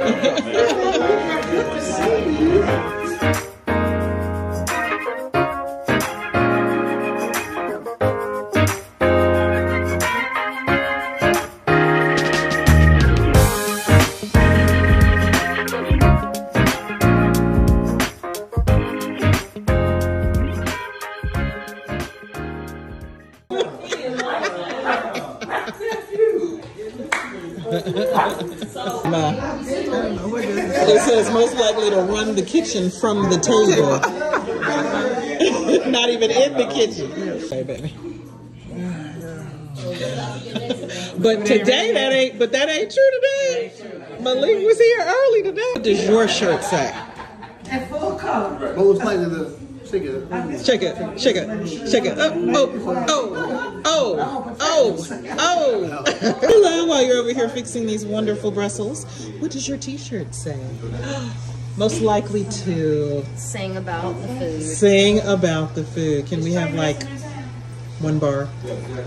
Yes, you it says most likely to run the kitchen from the table. Not even in the kitchen. Hey, baby. but today that ain't but that ain't true today. Malik was here early today. What does your shirt say? At full color. Most likely to shake it. Shake it. Shake it. Shake it. Oh, oh, oh oh, oh, oh. oh. Hello, while you're over here fixing these wonderful Brussels, what does your T-shirt say? Most likely to Sing about the food. sing about the food. Can we have like one bar?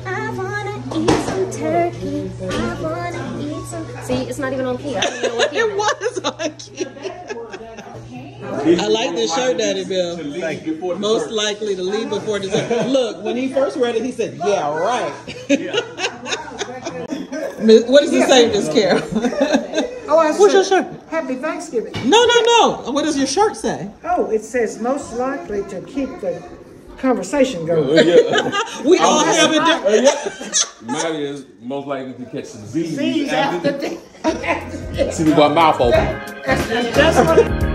I wanna eat some turkey. I wanna eat some. See, it's not even on key. I don't even know what key. It was on key. I like this shirt, Daddy Bill. Most likely to leave before dessert. Look, when he first read it, he said, "Yeah, right." What does it say, Miss Carol? Oh, I What's your shirt? Happy Thanksgiving. No, no, no. What does your shirt say? Oh, it says most likely to keep the conversation going. We all have it. Uh, yeah. Mine is most likely to catch some Z's. These after after the- See me with my mouth open. That's what Deserves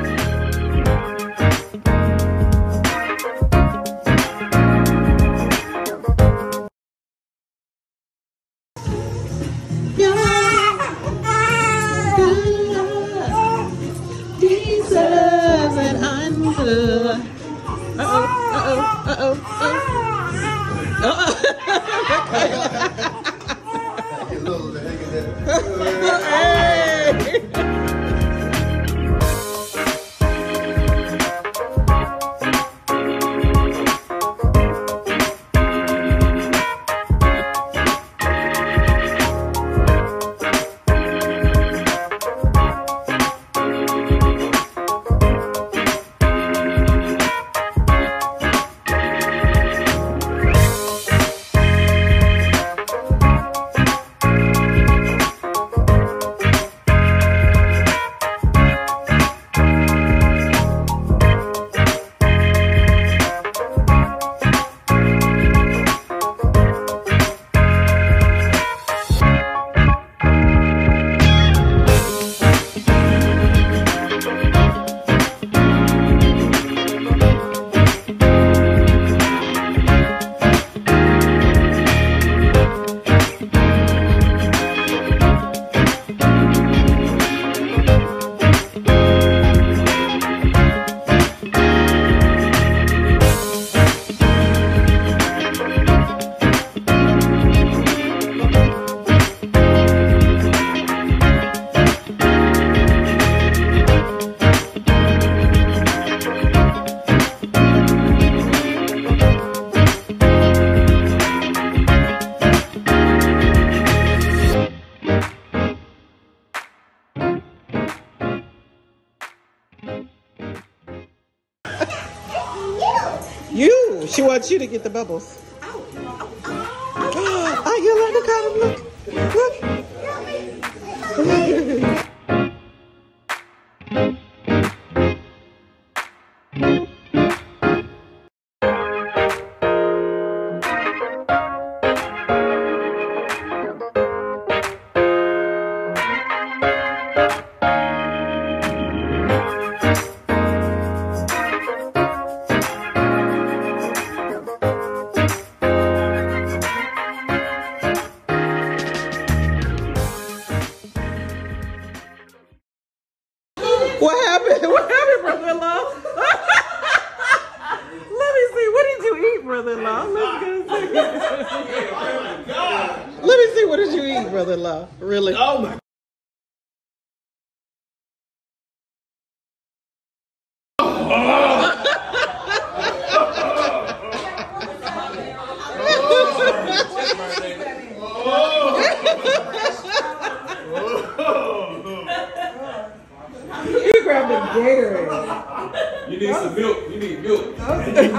uh-oh, uh-oh, You. She wants you to get the bubbles. Oh, like the kind of look. Brother-in-law? Let's go see. Let me see. What did you eat, brother-in-law? Really? Oh my. You grabbed a Gatorade. You need some milk. You need milk. Magic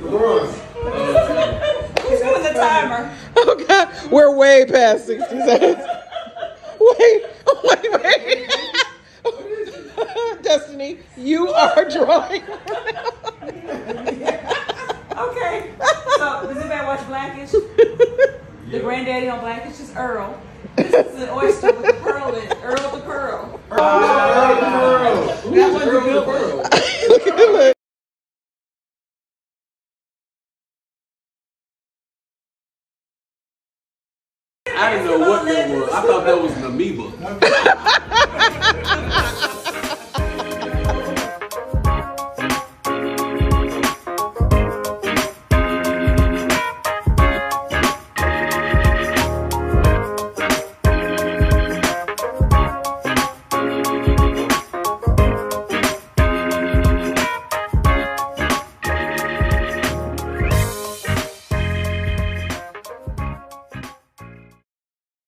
Oh God. Who's doing the timer? Oh God. We're way past 60 seconds. Wait, wait, wait. Destiny, you are drawing. Okay. So does anybody watch Blackish? The granddaddy on Blackish is Earl. This is an oyster with a pearl in it. Earl the Pearl. Look at. I didn't know what that was. I thought that was an amoeba.